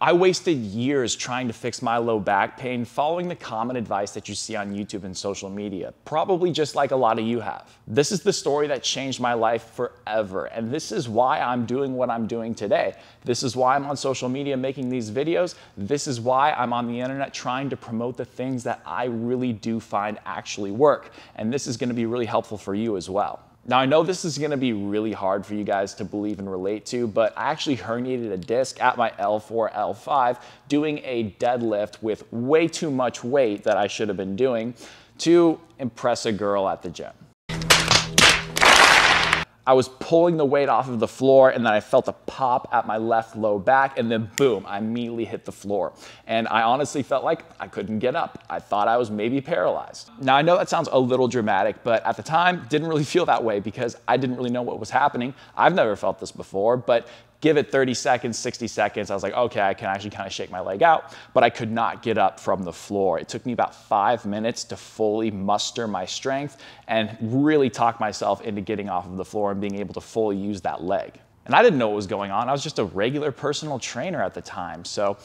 I wasted years trying to fix my low back pain following the common advice that you see on YouTube and social media, probably just like a lot of you have. This is the story that changed my life forever, and this is why I'm doing what I'm doing today. This is why I'm on social media making these videos. This is why I'm on the internet trying to promote the things that I really do find actually work. And this is gonna be really helpful for you as well. Now, I know this is gonna be really hard for you guys to believe and relate to, but I actually herniated a disc at my L4, L5 doing a deadlift with way too much weight that I should have been doing to impress a girl at the gym. I was pulling the weight off of the floor and then I felt a pop at my left low back and then boom, I immediately hit the floor. And I honestly felt like I couldn't get up. I thought I was maybe paralyzed. Now I know that sounds a little dramatic, but at the time didn't really feel that way because I didn't really know what was happening. I've never felt this before, but give it 30 seconds, 60 seconds. I was like, okay, I can actually kind of shake my leg out, but I could not get up from the floor. It took me about five minutes to fully muster my strength and really talk myself into getting off of the floor and being able to fully use that leg. And I didn't know what was going on. I was just a regular personal trainer at the time. So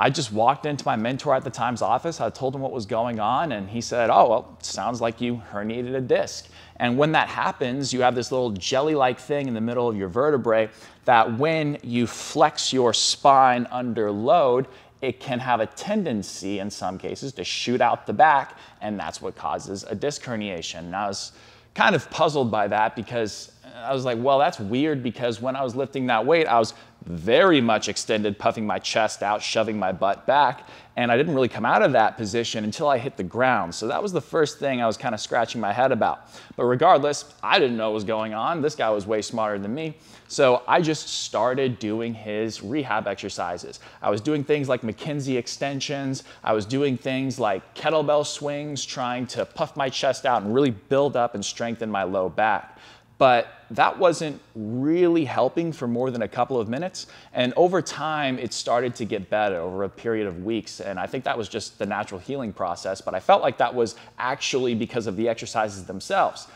I just walked into my mentor at the time's office. I told him what was going on, and he said, Oh, well, sounds like you herniated a disc. And when that happens, you have this little jelly like thing in the middle of your vertebrae that when you flex your spine under load, it can have a tendency in some cases to shoot out the back, and that's what causes a disc herniation. And I was kind of puzzled by that because I was like, well, that's weird because when I was lifting that weight, I was very much extended, puffing my chest out, shoving my butt back. And I didn't really come out of that position until I hit the ground. So that was the first thing I was kind of scratching my head about. But regardless, I didn't know what was going on. This guy was way smarter than me. So I just started doing his rehab exercises. I was doing things like McKenzie extensions. I was doing things like kettlebell swings, trying to puff my chest out and really build up and strengthen my low back. But that wasn't really helping for more than a couple of minutes. And over time, it started to get better over a period of weeks. And I think that was just the natural healing process. But I felt like that was actually because of the exercises themselves.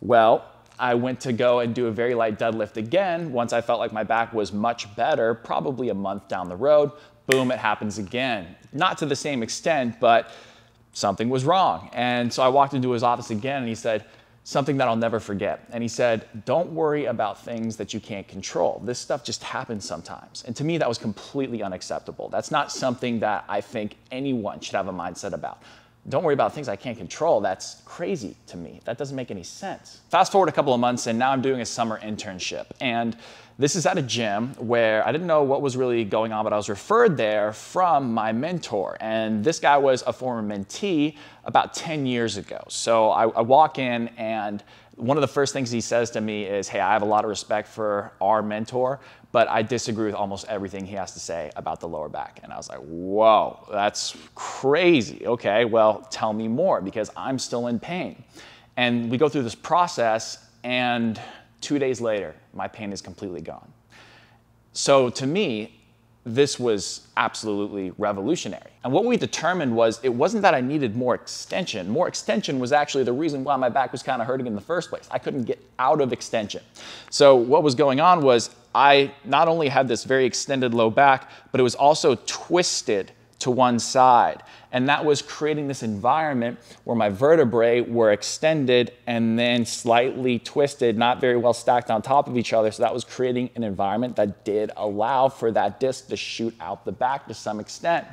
Well, I went to go and do a very light deadlift again once I felt like my back was much better, probably a month down the road. Boom, it happens again. Not to the same extent, but something was wrong. And so I walked into his office again and he said, something that I'll never forget. And he said, Don't worry about things that you can't control. This stuff just happens sometimes. And to me, that was completely unacceptable. That's not something that I think anyone should have a mindset about. Don't worry about things I can't control. That's crazy to me. That doesn't make any sense. Fast forward a couple of months, and now I'm doing a summer internship. And this is at a gym where I didn't know what was really going on, but I was referred there from my mentor. And this guy was a former mentee about 10 years ago. So I, I walk in, and one of the first things he says to me is, Hey, I have a lot of respect for our mentor, but I disagree with almost everything he has to say about the lower back. And I was like, Whoa, that's crazy. Okay, well, tell me more because I'm still in pain. And we go through this process, and Two days later, my pain is completely gone. So to me, this was absolutely revolutionary. And what we determined was it wasn't that I needed more extension. More extension was actually the reason why my back was kind of hurting in the first place. I couldn't get out of extension. So what was going on was I not only had this very extended low back, but it was also twisted to one side. And that was creating this environment where my vertebrae were extended and then slightly twisted, not very well stacked on top of each other. So that was creating an environment that did allow for that disc to shoot out the back to some extent.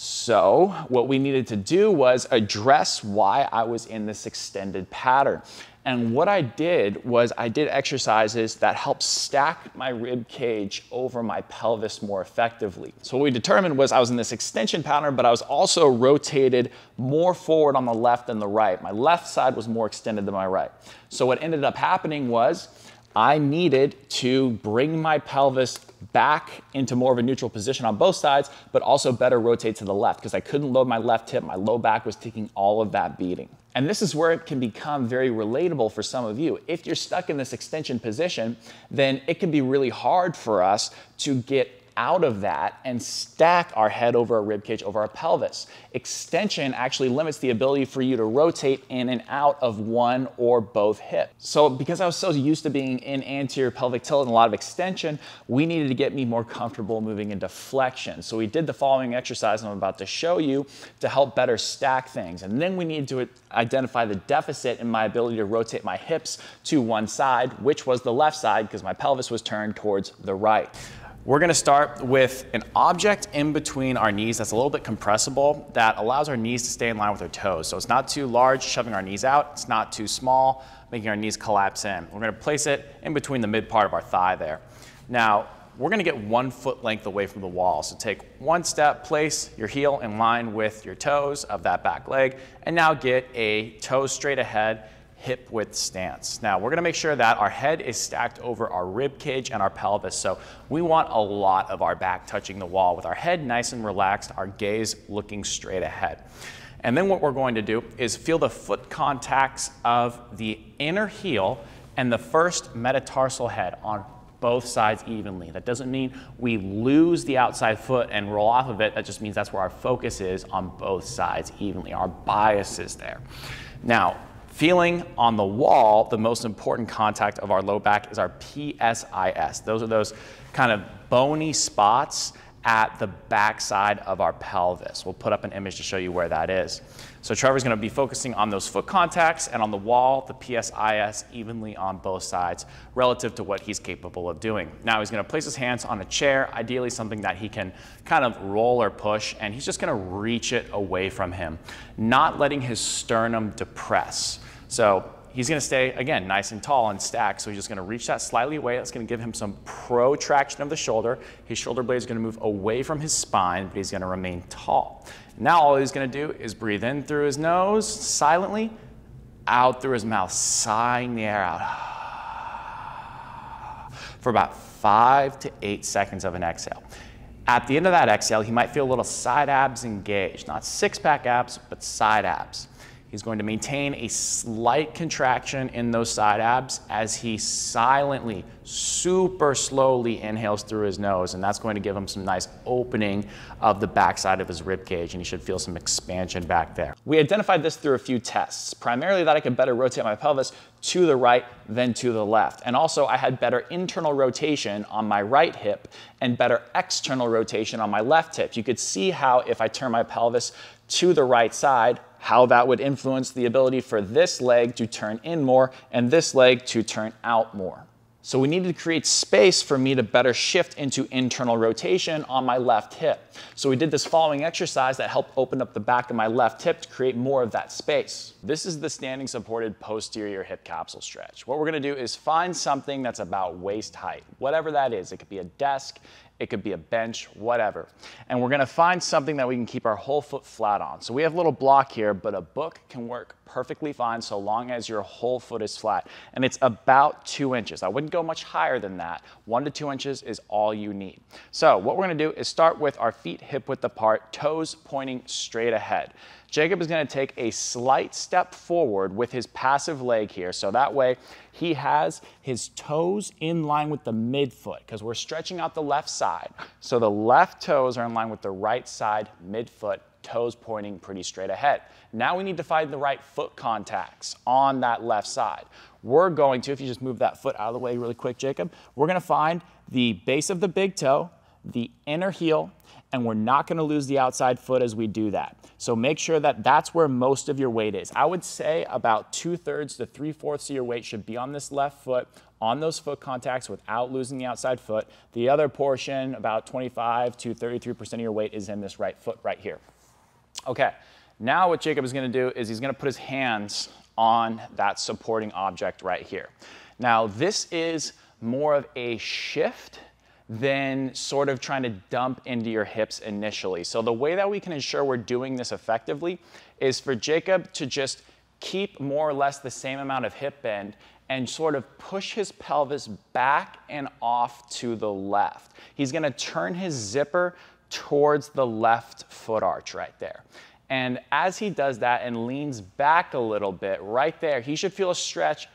So, what we needed to do was address why I was in this extended pattern. And what I did was I did exercises that helped stack my rib cage over my pelvis more effectively. So what we determined was I was in this extension pattern, but I was also rotated more forward on the left than the right. My left side was more extended than my right. So what ended up happening was I needed to bring my pelvis back into more of a neutral position on both sides, but also better rotate to the left because I couldn't load my left hip. My low back was taking all of that beating. And this is where it can become very relatable for some of you. If you're stuck in this extension position, then it can be really hard for us to get out of that and stack our head over our rib cage over our pelvis. Extension actually limits the ability for you to rotate in and out of one or both hips. So because I was so used to being in anterior pelvic tilt and a lot of extension, we needed to get me more comfortable moving into flexion. So we did the following exercise I'm about to show you to help better stack things. And then we needed to identify the deficit in my ability to rotate my hips to one side, which was the left side because my pelvis was turned towards the right. We're gonna start with an object in between our knees that's a little bit compressible that allows our knees to stay in line with our toes. So it's not too large, shoving our knees out. It's not too small, making our knees collapse in. We're gonna place it in between the mid part of our thigh there. Now, we're gonna get one foot length away from the wall. So take one step, place your heel in line with your toes of that back leg, and now get a toe straight ahead hip width stance. Now we're gonna make sure that our head is stacked over our rib cage and our pelvis. So we want a lot of our back touching the wall with our head nice and relaxed, our gaze looking straight ahead. And then what we're going to do is feel the foot contacts of the inner heel and the first metatarsal head on both sides evenly. That doesn't mean we lose the outside foot and roll off of it. That just means that's where our focus is on both sides evenly. Our bias is there. Now, Feeling on the wall, the most important contact of our low back is our PSIS. Those are those kind of bony spots at the backside of our pelvis. We'll put up an image to show you where that is. So Trevor's gonna be focusing on those foot contacts and on the wall, the PSIS evenly on both sides relative to what he's capable of doing. Now he's gonna place his hands on a chair, ideally something that he can kind of roll or push, and he's just gonna reach it away from him, not letting his sternum depress. So he's gonna stay, again, nice and tall and stacked. So he's just gonna reach that slightly away. That's gonna give him some protraction of the shoulder. His shoulder blade is gonna move away from his spine, but he's gonna remain tall. Now all he's gonna do is breathe in through his nose silently, out through his mouth, sighing the air out. For about five to eight seconds of an exhale. At the end of that exhale, he might feel a little side abs engaged, not six pack abs, but side abs. He's going to maintain a slight contraction in those side abs as he silently, super slowly inhales through his nose. And that's going to give him some nice opening of the backside of his rib cage. And he should feel some expansion back there. We identified this through a few tests, primarily that I could better rotate my pelvis to the right than to the left. And also I had better internal rotation on my right hip and better external rotation on my left hip. You could see how if I turn my pelvis to the right side, how that would influence the ability for this leg to turn in more and this leg to turn out more. So we needed to create space for me to better shift into internal rotation on my left hip. So we did this following exercise that helped open up the back of my left hip to create more of that space. This is the standing supported posterior hip capsule stretch. What we're gonna do is find something that's about waist height, whatever that is. It could be a desk, it could be a bench, whatever. And we're gonna find something that we can keep our whole foot flat on. So we have a little block here, but a book can work perfectly fine so long as your whole foot is flat. And it's about two inches. I wouldn't go much higher than that. One to two inches is all you need. So what we're gonna do is start with our feet hip width apart, toes pointing straight ahead. Jacob is gonna take a slight step forward with his passive leg here. So that way he has his toes in line with the midfoot because we're stretching out the left side. So the left toes are in line with the right side midfoot, toes pointing pretty straight ahead. Now we need to find the right foot contacts on that left side. We're going to, if you just move that foot out of the way really quick, Jacob, we're gonna find the base of the big toe, the inner heel, and we're not gonna lose the outside foot as we do that. So make sure that that's where most of your weight is. I would say about two thirds to three fourths of your weight should be on this left foot, on those foot contacts without losing the outside foot. The other portion, about 25 to 33% of your weight is in this right foot right here. Okay, now what Jacob is gonna do is he's gonna put his hands on that supporting object right here. Now this is more of a shift than sort of trying to dump into your hips initially. So the way that we can ensure we're doing this effectively is for Jacob to just keep more or less the same amount of hip bend and sort of push his pelvis back and off to the left. He's gonna turn his zipper towards the left foot arch right there. And as he does that and leans back a little bit right there, he should feel a stretch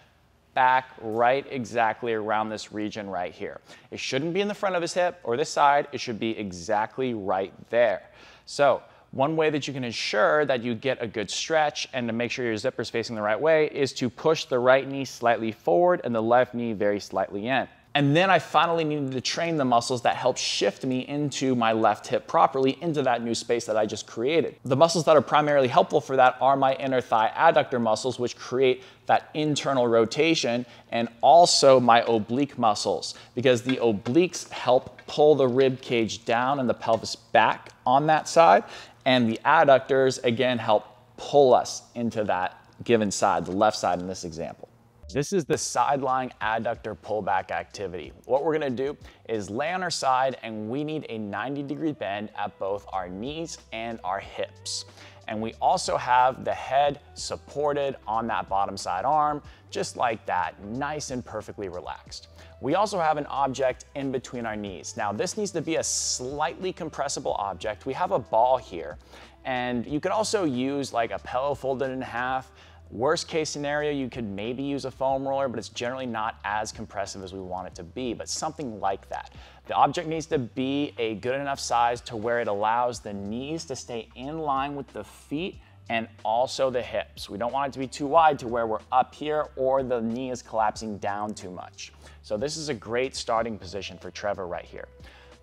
back right exactly around this region right here. It shouldn't be in the front of his hip or this side, it should be exactly right there. So one way that you can ensure that you get a good stretch and to make sure your zipper is facing the right way is to push the right knee slightly forward and the left knee very slightly in. And then I finally needed to train the muscles that help shift me into my left hip properly into that new space that I just created. The muscles that are primarily helpful for that are my inner thigh adductor muscles, which create that internal rotation, and also my oblique muscles, because the obliques help pull the rib cage down and the pelvis back on that side, and the adductors, again, help pull us into that given side, the left side in this example. This is the sideline adductor pullback activity. What we're gonna do is lay on our side and we need a 90 degree bend at both our knees and our hips. And we also have the head supported on that bottom side arm, just like that, nice and perfectly relaxed. We also have an object in between our knees. Now this needs to be a slightly compressible object. We have a ball here and you could also use like a pillow folded in half, Worst case scenario, you could maybe use a foam roller, but it's generally not as compressive as we want it to be, but something like that. The object needs to be a good enough size to where it allows the knees to stay in line with the feet and also the hips. We don't want it to be too wide to where we're up here or the knee is collapsing down too much. So this is a great starting position for Trevor right here.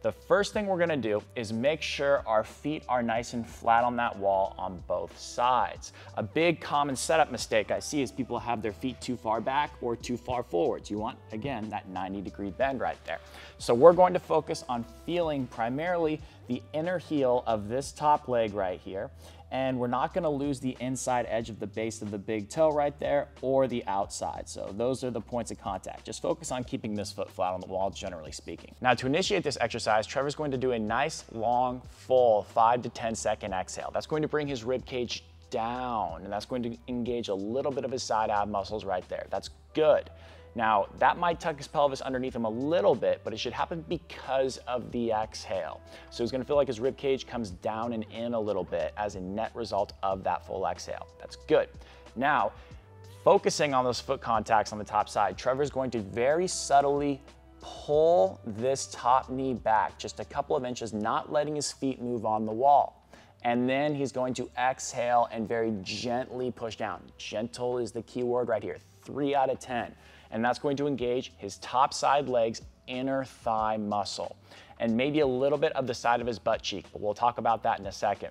The first thing we're gonna do is make sure our feet are nice and flat on that wall on both sides. A big common setup mistake I see is people have their feet too far back or too far forwards. You want, again, that 90 degree bend right there. So we're going to focus on feeling primarily the inner heel of this top leg right here and we're not gonna lose the inside edge of the base of the big toe right there or the outside. So those are the points of contact. Just focus on keeping this foot flat on the wall, generally speaking. Now to initiate this exercise, Trevor's going to do a nice, long, full five to 10 second exhale. That's going to bring his rib cage down and that's going to engage a little bit of his side ab muscles right there. That's good. Now, that might tuck his pelvis underneath him a little bit, but it should happen because of the exhale. So he's gonna feel like his rib cage comes down and in a little bit as a net result of that full exhale. That's good. Now, focusing on those foot contacts on the top side, Trevor's going to very subtly pull this top knee back just a couple of inches, not letting his feet move on the wall. And then he's going to exhale and very gently push down. Gentle is the key word right here, three out of 10 and that's going to engage his top side legs inner thigh muscle and maybe a little bit of the side of his butt cheek, but we'll talk about that in a second,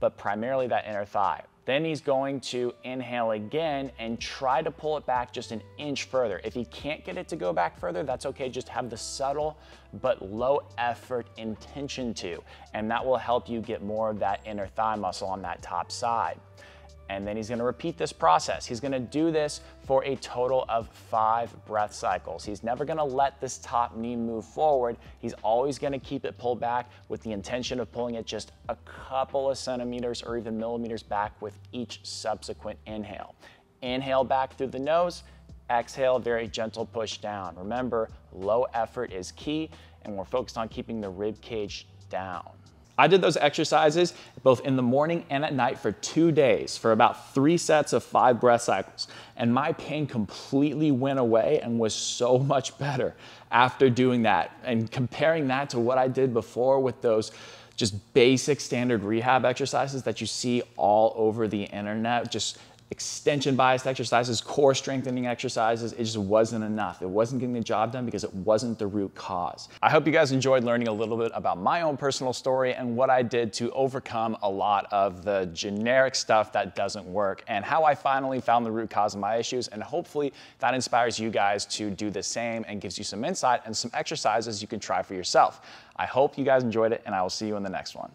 but primarily that inner thigh. Then he's going to inhale again and try to pull it back just an inch further. If he can't get it to go back further, that's okay. Just have the subtle but low effort intention to, and that will help you get more of that inner thigh muscle on that top side. And then he's gonna repeat this process. He's gonna do this for a total of five breath cycles. He's never gonna let this top knee move forward. He's always gonna keep it pulled back with the intention of pulling it just a couple of centimeters or even millimeters back with each subsequent inhale. Inhale back through the nose, exhale, very gentle push down. Remember, low effort is key and we're focused on keeping the rib cage down. I did those exercises both in the morning and at night for two days for about three sets of five breath cycles. And my pain completely went away and was so much better after doing that. And comparing that to what I did before with those just basic standard rehab exercises that you see all over the internet, just extension biased exercises, core strengthening exercises, it just wasn't enough. It wasn't getting the job done because it wasn't the root cause. I hope you guys enjoyed learning a little bit about my own personal story and what I did to overcome a lot of the generic stuff that doesn't work and how I finally found the root cause of my issues. And hopefully that inspires you guys to do the same and gives you some insight and some exercises you can try for yourself. I hope you guys enjoyed it and I will see you in the next one.